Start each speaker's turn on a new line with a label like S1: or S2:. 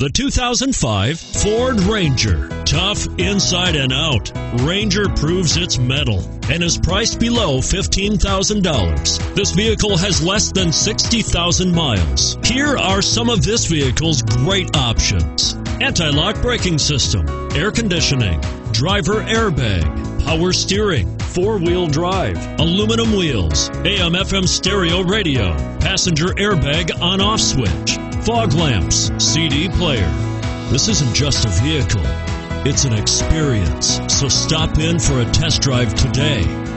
S1: The 2005 Ford Ranger. Tough inside and out, Ranger proves its metal and is priced below $15,000. This vehicle has less than 60,000 miles. Here are some of this vehicle's great options. Anti-lock braking system, air conditioning, driver airbag, power steering, four-wheel drive, aluminum wheels, AM FM stereo radio, passenger airbag on-off switch, fog lamps, CD player. This isn't just a vehicle, it's an experience. So stop in for a test drive today.